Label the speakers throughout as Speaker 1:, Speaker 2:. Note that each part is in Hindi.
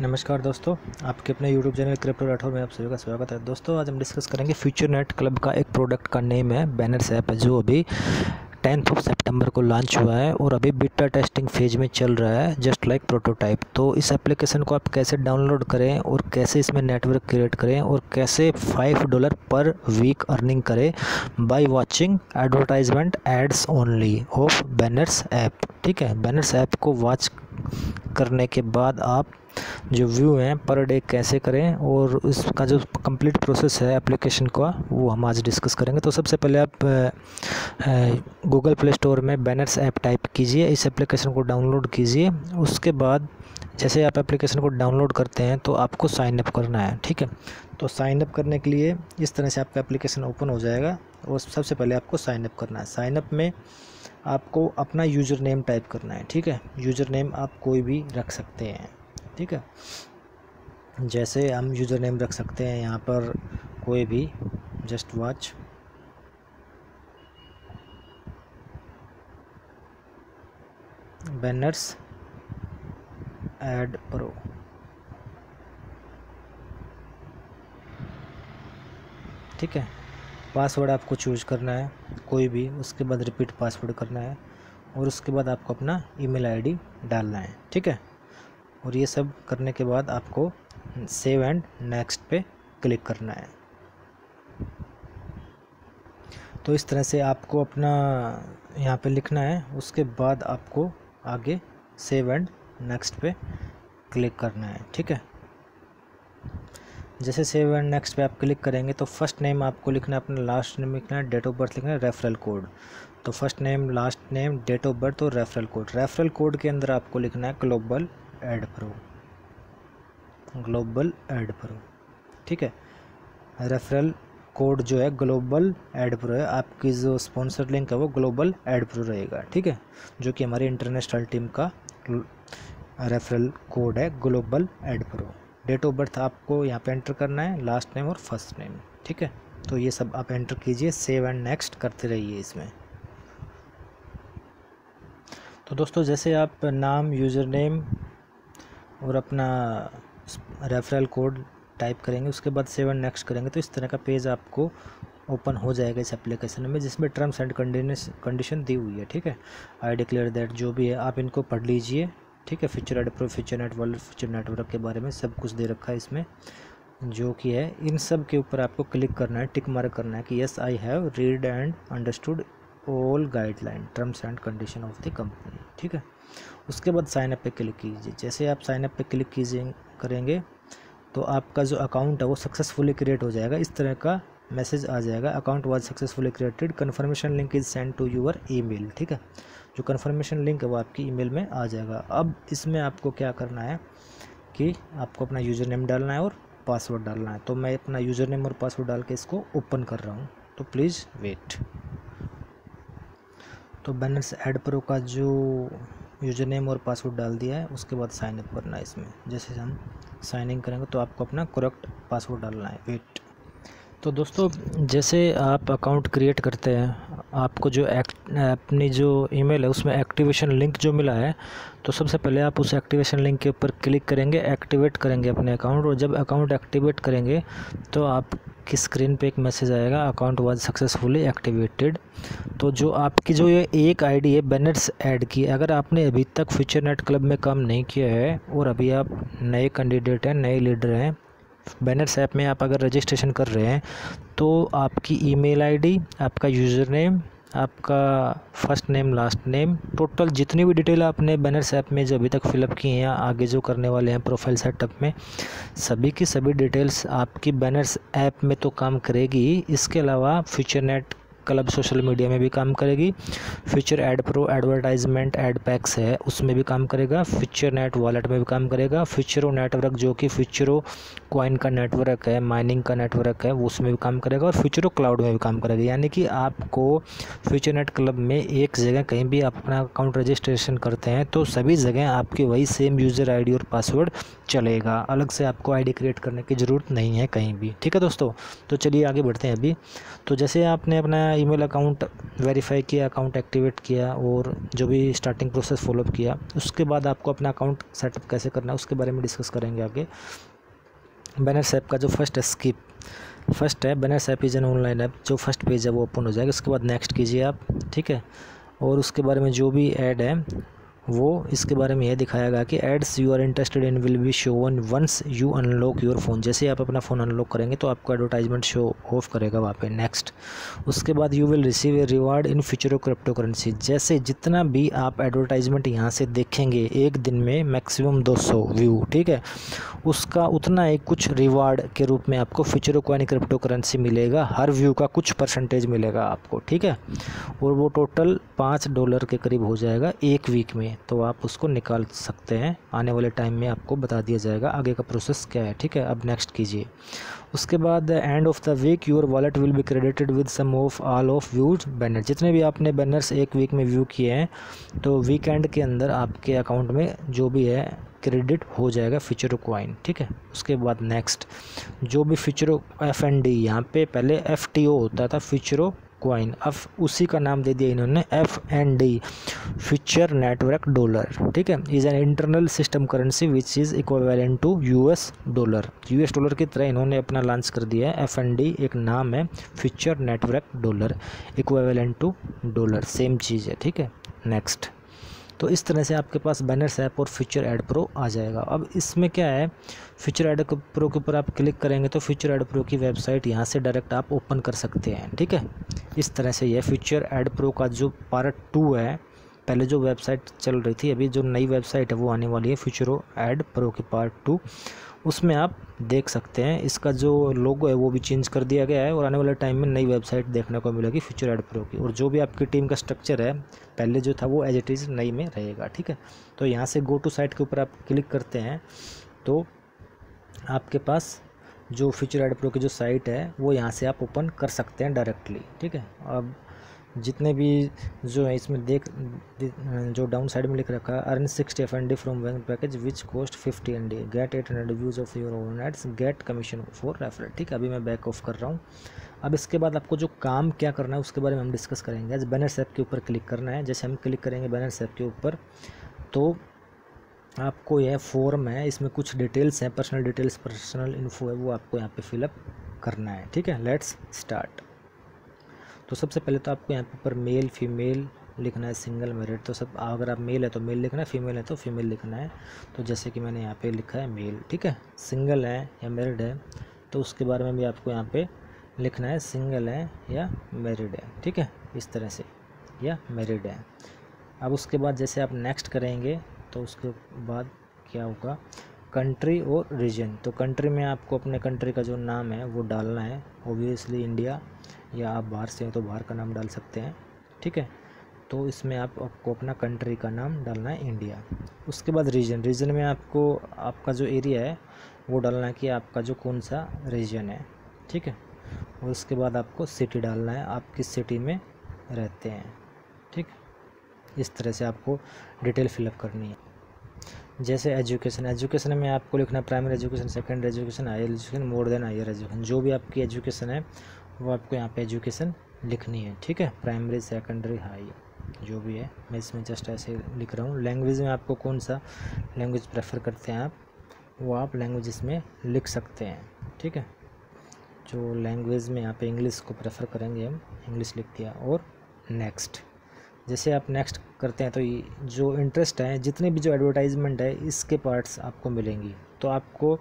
Speaker 1: नमस्कार दोस्तों, आपके अपने YouTube चैनल क्रिप्टो राठौर में आप सभी का स्वागत है। दोस्तों, आज हम डिस्कस करेंगे फ्यूचर नेट क्लब का एक प्रोडक्ट का नेम है बैनर्स ऐप है, जो अभी टेंथ ऑफ़ सितंबर को लॉन्च हुआ है और अभी बीटा टेस्टिंग फ़ेज़ में चल रहा है जस्ट लाइक प्रोटोटाइप तो इस एप्लीकेशन को आप कैसे डाउनलोड करें और कैसे इसमें नेटवर्क क्रिएट करें और कैसे five dollar per week earning करें by watching advertisement ads only of Banners app ठीक है? बैनर्स ऐप को वॉच करने के बाद आप जो व्यू हैं पर डे कैसे करें और इसका जो कंप्लीट प्रोसेस है एप्लीकेशन का, वो हम आज डिस्कस करेंगे। तो सबसे पहले आप गूगल प्ले स्टोर में बैनर्स ऐप टाइप कीजिए, इस एप्लीकेशन को डाउनलोड कीजिए। उसके बाद जैसे आप एप्लीकेशन को डाउनलोड करते हैं तो आपको साइन अप करना है, ठीक है? तो साइन अप करने के लिए इस तरह से आपका एप्लीकेशन ओपन हो जाएगा और सबसे पहले आपको साइन अप करना है। साइन अप में आपको अपना यूज़र नेम टाइप करना है, ठीक है? यूज़र नेम आप कोई भी रख सकते हैं, ठीक है? जैसे हम यूज़र नेम रख सकते हैं यहाँ पर कोई भी just watch Banners Ad Pro ठीक है? पासवर्ड आपको चूज़ करना है, कोई भी, उसके बाद रिपीट पासवर्ड करना है और उसके बाद आपको अपना ईमेल आईडी डालना है, ठीक है? और ये सब करने के बाद आपको सेव एंड नेक्स्ट पे क्लिक करना है। तो इस तरह से आपको अपना यहाँ पे लिखना है, उसके बाद आपको आगे सेव एंड नेक्स्ट पे क्लिक करना है, ठीक है? जैसे सेव एंड नेक्स्ट पे आप क्लिक करेंगे तो फ़र्स्ट नेम आपको लिखना है, अपना लास्ट नेम लिखना है डेट ऑफ़ बर्थ लिखना है रेफरल कोड तो first name last name date of birth और रेफरल कोड रेफरल कोड के अंदर आपको लिखना है Global Ad Pro Global Ad Pro ठीक है? रेफरल कोड जो है ग्लोबल एड प्रो है. आपकी जो स्पॉन्सर लिंक है, वो ग्लोबल एड प्रो रहेगा. ठीक है? जो कि हमारी इंटरनेशनल टीम का रेफरल कोड है Global Ad Pro date of birth आपको यहाँ पे एंटर करना है लास्ट नेम और फ़र्स्ट नेम ठीक है? तो ये सब आप एंटर कीजिए सेव एंड नेक्स्ट करते रहिए इसमें। तो दोस्तों, जैसे आप नाम यूज़र नेम और अपना रेफरल कोड टाइप करेंगे, उसके बाद सेवन नेक्स्ट करेंगे तो इस तरह का पेज आपको ओपन हो जाएगा इस एप्लीकेशन में, जिसमें टर्म्स एंड कंडीशन दी हुई है, ठीक है? आई डिक्लेयर दैट जो भी है, आप इनको पढ़ लीजिए। ठीक है Future Ad Pro Future Net World Future Network के बारे में सब कुछ दे रखा है इसमें, जो कि है। इन सब के ऊपर आपको क्लिक करना है टिक मार्क करना है कि yes I have read and understood all guideline terms and condition of the company ठीक है। उसके बाद साइन अप पे क्लिक कीजिए। जैसे आप साइन अप पे क्लिक कीजिए, करेंगे तो आपका जो अकाउंट है वो सक्सेसफुली क्रिएट हो जाएगा। इस तरह का मैसेज आ जाएगा account was successfully created confirmation link is send to your email ठीक है? जो कन्फर्मेशन लिंक है वो आपकी ईमेल में आ जाएगा। अब इसमें आपको क्या करना है कि आपको अपना यूज़र नेम डालना है और पासवर्ड डालना है। तो मैं अपना यूज़र नेम और पासवर्ड डाल के इसको ओपन कर रहा हूँ। तो प्लीज़ वेट तो बैनर्स एड प्रो का जो यूज़र नेम और पासवर्ड डाल दिया है, उसके बाद साइन अप करना है इसमें। जैसे हम साइन इन करेंगे तो आपको अपना करेक्ट पासवर्ड डालना है। वेट तो दोस्तों, जैसे आप अकाउंट क्रिएट करते हैं, आपको जो एक्ट अपनी जो ईमेल है, उसमें एक्टिवेशन लिंक जो मिला है तो सबसे पहले आप उस एक्टिवेशन लिंक के ऊपर क्लिक करेंगे एक्टिवेट करेंगे अपने अकाउंट और जब अकाउंट एक्टिवेट करेंगे तो आपकी स्क्रीन पे एक मैसेज आएगा अकाउंट वाज सक्सेसफुली एक्टिवेटेड तो जो आपकी जो ये एक आईडी है बैनर्स ऐड की, अगर आपने अभी तक फ्यूचर नेट क्लब में काम नहीं किया है और अभी आप नए कैंडिडेट हैं, नए लीडर हैं बैनर्स ऐप में आप अगर रजिस्ट्रेशन कर रहे हैं तो आपकी ईमेल आईडी, आपका यूज़र नेम आपका first name, last name, total जितनी भी डिटेल आपने बैनर्स ऐप में जो अभी तक फिलअप की हैं आगे जो करने वाले हैं प्रोफ़ाइल सेटअप में, सभी की सभी डिटेल्स आपकी बैनर्स ऐप में तो काम करेगी। इसके अलावा Future Net Club social media में भी काम करेगी। Future Ad Pro advertisement ad packs है, उसमें भी काम करेगा। फ्यूचर नेट वॉलेट में भी काम करेगा। फ्यूचरो नेटवर्क जो कि फ्यूचरो कॉइन का नेटवर्क है माइनिंग का नेटवर्क है, वो उसमें भी काम करेगा और फ्यूचरो क्लाउड में भी काम करेगा। यानी कि आपको फ्यूचर नेट क्लब में एक जगह कहीं भी आप अपना अकाउंट रजिस्ट्रेशन करते हैं तो सभी जगह आपकी वही सेम यूज़र आईडी और पासवर्ड चलेगा। अलग से आपको आईडी क्रिएट करने की ज़रूरत नहीं है कहीं भी। ठीक है दोस्तों? तो चलिए आगे बढ़ते हैं अभी। तो जैसे आपने अपना ईमेल अकाउंट वेरीफाई किया अकाउंट एक्टिवेट किया और जो भी स्टार्टिंग प्रोसेस फॉलोअप किया, उसके बाद आपको अपना अकाउंट सेटअप कैसे करना है, उसके बारे में डिस्कस करेंगे आगे। बैनर सैप का जो फ़र्स्ट स्किप फ़र्स्ट है Banners app is an online app जो फ़र्स्ट पेज है वो ओपन हो जाएगा, उसके बाद नेक्स्ट कीजिए आप, ठीक है? और उसके बारे में जो भी ऐड है वो इसके बारे में यह दिखाया गया कि ads you are interested in will be shown once you unlock your phone जैसे आप अपना फ़ोन अनलॉक करेंगे तो आपको एडवर्टाइजमेंट शो ऑफ़ करेगा वहाँ पे। नेक्स्ट उसके बाद you will receive a reward in future of cryptocurrency जैसे जितना भी आप एडवर्टाइजमेंट यहाँ से देखेंगे एक दिन में मैक्सिमम 200 व्यू ठीक है? उसका उतना एक कुछ रिवार्ड के रूप में आपको फ्यूचर कोइन क्रिप्टो करेंसी मिलेगा। हर व्यू का कुछ परसेंटेज मिलेगा आपको, ठीक है? और वो टोटल पाँच डॉलर के करीब हो जाएगा एक वीक में। तो आप उसको निकाल सकते हैं। आने वाले टाइम में आपको बता दिया जाएगा आगे का प्रोसेस क्या है, ठीक है? अब नेक्स्ट कीजिए। उसके बाद end of the week your wallet will be credited with sum of all of views banner जितने भी आपने बैनर्स एक वीक में व्यू किए हैं तो वीकेंड के अंदर आपके अकाउंट में जो भी है क्रेडिट हो जाएगा फ्यूचर क्वाइन ठीक है? उसके बाद नेक्स्ट जो भी फ्यूचर एफ़ एन डी यहाँ पे पहले एफ़ टी ओ होता था फ्यूचरो क्वाइन अब उसी का नाम दे दिया इन्होंने F N D Future Network dollar ठीक है? Is an internal system currency which is equivalent to US dollar US dollar की तरह इन्होंने अपना लॉन्च कर दिया है। एफ़ एन डी एक नाम है Future Network dollar equivalent to dollar same चीज़ है, ठीक है? नेक्स्ट तो इस तरह से आपके पास बैनर्स ऐप और फ्यूचर एड प्रो आ जाएगा। अब इसमें क्या है? फ्यूचर एड प्रो के ऊपर आप क्लिक करेंगे तो फ्यूचर एड प्रो की वेबसाइट यहाँ से डायरेक्ट आप ओपन कर सकते हैं, ठीक है? इस तरह से यह फ्यूचर एड प्रो का जो पार्ट टू है, पहले जो वेबसाइट चल रही थी, अभी जो नई वेबसाइट है वो आने वाली है फ्यूचर एड प्रो की पार्ट टू उसमें आप देख सकते हैं। इसका जो लोगो है, वो भी चेंज कर दिया गया है और आने वाले टाइम में नई वेबसाइट देखने को मिलेगी फ्यूचर एड प्रो की। और जो भी आपकी टीम का स्ट्रक्चर है, पहले जो था वो एज इट इज़ नई में रहेगा, ठीक है? तो यहाँ से गो टू साइट के ऊपर आप क्लिक करते हैं तो आपके पास जो फ्यूचर एड प्रो की जो साइट है, वो यहाँ से आप ओपन कर सकते हैं डायरेक्टली ठीक है? अब जितने भी जो है इसमें देख जो डाउन साइड में लिख रखा है earn sixty F N D from one package which cost fifty N D get eight hundred views of your own ads get commission for refer ठीक है, अभी मैं बैक ऑफ़ कर रहा हूँ। अब इसके बाद आपको जो काम क्या करना है, उसके बारे में हम डिस्कस करेंगे। आज बैनर सेप के ऊपर क्लिक करना है। जैसे हम क्लिक करेंगे बैनर सेप के ऊपर तो आपको यह फॉर्म है, इसमें कुछ डिटेल्स हैं पर्सनल डिटेल्स पर्सनल इन्फो है, वो आपको यहाँ पे फिलअप करना है। ठीक है लेट्स स्टार्ट तो सबसे पहले तो आपको यहाँ पर मेल, फीमेल लिखना है, सिंगल मेरिट तो सब, अगर आप मेल है तो मेल लिखना है, फीमेल है तो फीमेल लिखना है। तो जैसे कि मैंने यहाँ पे लिखा है मेल, ठीक है? सिंगल है या मेरिड है तो उसके बारे में भी आपको यहाँ पे लिखना है, सिंगल है या मेरिड है, ठीक है? इस तरह से, या मेरिड है। अब उसके बाद जैसे आप नेक्स्ट करेंगे तो उसके बाद क्या होगा? कंट्री और रीजन तो कंट्री में आपको अपने कंट्री का जो नाम है, वो डालना है। ओबियसली इंडिया या आप बाहर से हैं तो बाहर का नाम डाल सकते हैं। ठीक है? तो इसमें आप, आपको अपना कंट्री का नाम डालना है इंडिया उसके बाद रीजन रीजन में आपको, आपका जो एरिया है, वो डालना है कि आपका जो कौन सा रीजन है। ठीक है? और उसके बाद आपको सिटी डालना है। आप किस सिटी में रहते हैं? ठीक? इस तरह से आपको डिटेल फिलअप करनी है। जैसे एजुकेशन एजुकेशन में आपको लिखना primary education secondary education higher education more than higher education जो भी आपकी एजुकेशन है, वो आपको यहाँ पे एजुकेशन लिखनी है, ठीक है? प्राइमरी सेकेंडरी हाई जो भी है। मैं इसमें जस्ट ऐसे लिख रहा हूँ। लैंग्वेज में आपको कौन सा लैंग्वेज प्रेफर करते हैं आप? वो आप लैंग्वेज इसमें लिख सकते हैं, ठीक है? जो लैंग्वेज में यहाँ पे इंग्लिश को प्रेफर करेंगे हम इंग्लिश लिख दिया और नेक्स्ट जैसे आप नेक्स्ट करते हैं तो जो इंटरेस्ट है, जितने भी जो एडवर्टाइजमेंट है, इसके पार्ट्स आपको मिलेंगी। तो आपको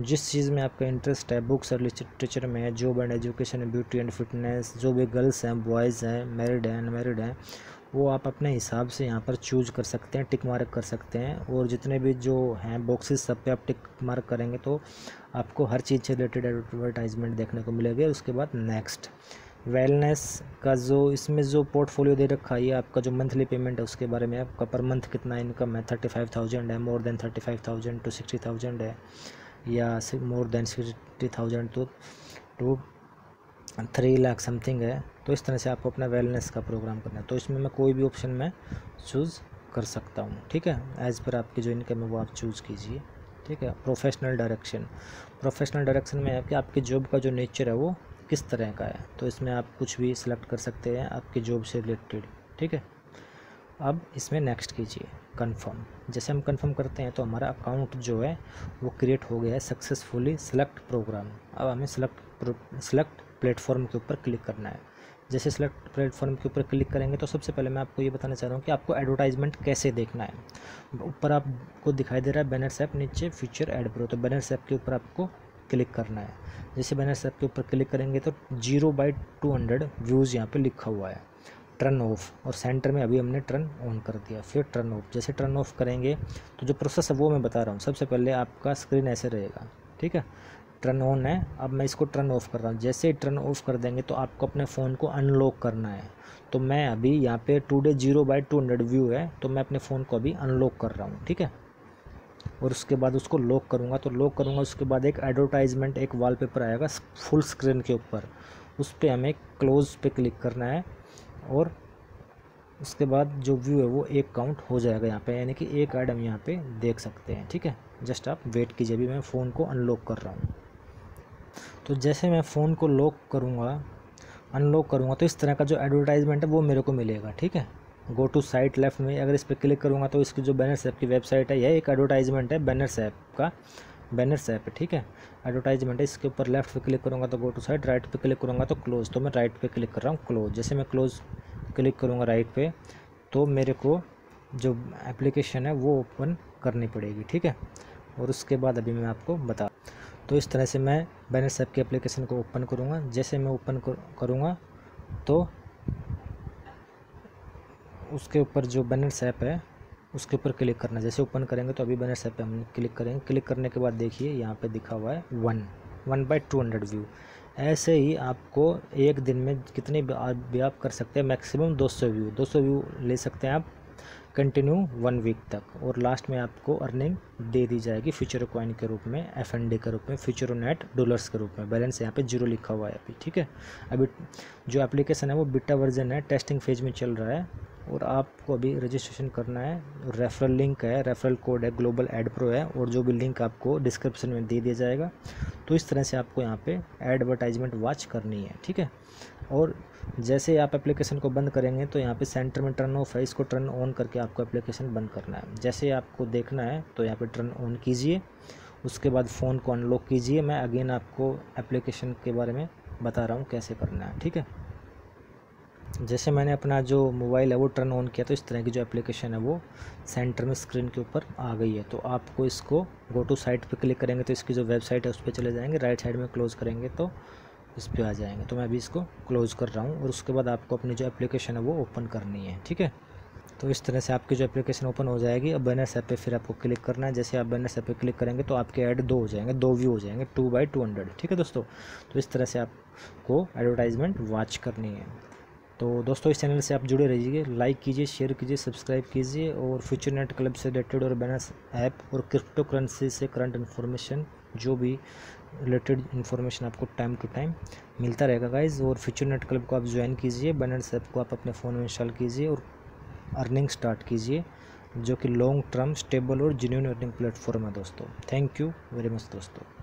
Speaker 1: जिस चीज़ में आपका इंटरेस्ट है बुक्स और लिटरेचर में job and education beauty and fitness जो भी गर्ल्स हैं बॉयज़ हैं मैरिड हैं अनमेरिड हैं, वो आप अपने हिसाब से यहाँ पर चूज़ कर सकते हैं टिक मार्क कर सकते हैं। और जितने भी जो हैं बॉक्सेस सब पे आप टिक मार्क करेंगे तो आपको हर चीज़ से रिलेटेड एडवर्टाइजमेंट देखने को मिलेगी। उसके बाद नेक्स्ट वेलनेस का जो, इसमें जो पोर्टफोलियो दे रखा है आपका जो मंथली पेमेंट है, उसके बारे में आपका पर मंथ कितना इनकम है? थर्टी फाइव थाउज़ेंड है more than thirty five thousand to sixty thousand है, या more than sixty thousand to two three lakh something है। तो इस तरह से आपको अपना वेलनेस का प्रोग्राम करना है। तो इसमें मैं कोई भी ऑप्शन में चूज़ कर सकता हूँ, ठीक है? एज़ पर आपकी जो इनकम है, वो आप चूज़ कीजिए, ठीक है? प्रोफेशनल डायरेक्शन प्रोफेशनल डायरेक्शन में है कि आपकी जॉब का जो नेचर है, वो किस तरह का है तो इसमें आप कुछ भी सिलेक्ट कर सकते हैं आपके जॉब से रिलेटेड ठीक है? अब इसमें नेक्स्ट कीजिए कंफर्म जैसे हम कंफर्म करते हैं तो हमारा अकाउंट जो है, वो क्रिएट हो गया है सक्सेसफुली सेलेक्ट प्रोग्राम अब हमें सेलेक्ट सेलेक्ट प्लेटफॉर्म के ऊपर क्लिक करना है। जैसे सेलेक्ट प्लेटफॉर्म के ऊपर क्लिक करेंगे तो सबसे पहले मैं आपको ये बताना चाह रहा हूँ कि आपको एडवर्टाइजमेंट कैसे देखना है। ऊपर आपको दिखाई दे रहा है बैनर्स ऐप नीचे फीचर एड प्रो तो बैनर्स ऐप के ऊपर आपको क्लिक करना है। जैसे बैनर्स ऐप के ऊपर क्लिक करेंगे तो zero by two hundred views यहाँ पे लिखा हुआ है। टर्न ऑफ़ और सेंटर में अभी हमने टर्न ऑन कर दिया, फिर टर्न ऑफ़। जैसे टर्न ऑफ़ करेंगे तो जो प्रोसेस है वो मैं बता रहा हूँ। सबसे पहले आपका स्क्रीन ऐसे रहेगा, ठीक है? टर्न ऑन है। अब मैं इसको टर्न ऑफ़ कर रहा हूँ। जैसे ही टर्न ऑफ़ कर देंगे तो आपको अपने फ़ोन को अनलॉक करना है। तो मैं अभी यहाँ पे today zero by two hundred view है तो मैं अपने फ़ोन को अभी अनलॉक कर रहा हूँ, ठीक है? और उसके बाद उसको लॉक करूँगा तो लॉक करूँगा, उसके बाद एक एडवर्टाइजमेंट एक वॉलपेपर आएगा फुल स्क्रीन के ऊपर। उस पर हमें क्लोज़ पे क्लिक करना है और उसके बाद जो व्यू है वो एक काउंट हो जाएगा यहाँ पे, यानी कि एक ऐड हम यहाँ पे देख सकते हैं, ठीक है? जस्ट आप वेट कीजिए, अभी मैं फ़ोन को अनलॉक कर रहा हूँ। तो जैसे मैं फ़ोन को लॉक करूँगा अनलॉक करूँगा तो इस तरह का जो एडवर्टाइजमेंट है वो मेरे को मिलेगा, ठीक है? गो टू साइट लेफ़्ट में, अगर इस पर क्लिक करूँगा तो इसकी जो बैनर्स ऐप की वेबसाइट है, यह एक एडवर्टाइजमेंट है बैनर्स ऐप का। बैनर्स ऐप ठीक है? एडवर्टाइजमेंट है, इसके ऊपर लेफ़्ट पे क्लिक करूँगा तो गो टू साइट राइट पे क्लिक करूँगा तो क्लोज तो मैं राइट पे क्लिक कर रहा हूँ क्लोज जैसे मैं क्लोज क्लिक करूँगा राइट पे तो मेरे को जो एप्लीकेशन है, वो ओपन करनी पड़ेगी, ठीक है? और उसके बाद अभी मैं आपको बता तो इस तरह से मैं बैनर्स ऐप की एप्लीकेशन को ओपन करूँगा। जैसे मैं ओपन करूँगा तो उसके ऊपर जो बैनर्स ऐप है, उसके ऊपर क्लिक करना। जैसे ओपन करेंगे तो अभी बैनर्स ऐप पे हम क्लिक करेंगे। क्लिक करने के बाद देखिए, यहाँ पे दिखा हुआ है one one by two hundred view ऐसे ही आपको एक दिन में कितने भी आप कर सकते हैं मैक्सिमम 200 व्यू 200 व्यू ले सकते हैं आप कंटिन्यू वन वीक तक। और लास्ट में आपको अर्निंग दे दी जाएगी फ्यूचर कॉइन के रूप में एफ़ एन डी के रूप में फ्यूचर नेट डॉलर्स के रूप में। बैलेंस यहाँ पे ज़ीरो लिखा हुआ है अभी, ठीक है? अभी जो एप्लीकेशन है वो बिटा वर्जन है टेस्टिंग फ़ेज़ में चल रहा है। और आपको अभी रजिस्ट्रेशन करना है। रेफरल लिंक है रेफरल कोड है ग्लोबल एड प्रो है और जो भी लिंक आपको डिस्क्रिप्शन में दे दिया जाएगा। तो इस तरह से आपको यहाँ पे एडवर्टाइजमेंट वॉच करनी है, ठीक है? और जैसे आप एप्लीकेशन को बंद करेंगे तो यहाँ पे सेंटर में टर्न ऑफ़ है, इसको टर्न ऑन करके आपको एप्लीकेशन बंद करना है। जैसे आपको देखना है तो यहाँ पर टर्न ऑन कीजिए। उसके बाद फ़ोन को अनलॉक कीजिए। मैं अगेन आपको एप्लीकेशन के बारे में बता रहा हूँ कैसे करना है, ठीक है? जैसे मैंने अपना जो मोबाइल है वो टर्न ऑन किया तो इस तरह की जो एप्लीकेशन है वो सेंटर में स्क्रीन के ऊपर आ गई है। तो आपको इसको गो टू साइट पे क्लिक करेंगे तो इसकी जो वेबसाइट है उस पर चले जाएँगे राइट साइड में क्लोज़ करेंगे तो इस पर आ जाएँगे। तो मैं अभी इसको क्लोज़ कर रहा हूँ और उसके बाद आपको अपनी जो एप्लीकेशन है वो ओपन करनी है, ठीक है? तो इस तरह से आपकी जो एप्लीकेशन ओपन हो जाएगी। अब बैनर्स ऐप पे फिर आपको क्लिक करना है। जैसे आप बैनर्स ऐप पे क्लिक करेंगे तो आपके ऐड दो हो जाएँगे, दो व्यू हो जाएँगे टू बाई टू हंड्रेड ठीक है दोस्तों? तो इस तरह से आपको एडवर्टाइजमेंट वॉच करनी है। तो दोस्तों, इस चैनल से आप जुड़े रहिए। लाइक कीजिए शेयर कीजिए सब्सक्राइब कीजिए और फ्यूचर नेट क्लब से रिलेटेड और बैनस ऐप और क्रिप्टो करेंसी से करंट इन्फॉर्मेशन जो भी रिलेटेड इन्फॉर्मेशन आपको टाइम टू टाइम मिलता रहेगा गाइज़ और फ्यूचर नेट क्लब को आप ज्वाइन कीजिए बैनर्स ऐप को आप अपने फ़ोन में इंस्टॉल कीजिए और अर्निंग स्टार्ट कीजिए, जो कि लॉन्ग टर्म स्टेबल और जेन्यून अर्निंग प्लेटफॉर्म है, दोस्तों। थैंक यू वेरी मच दोस्तों।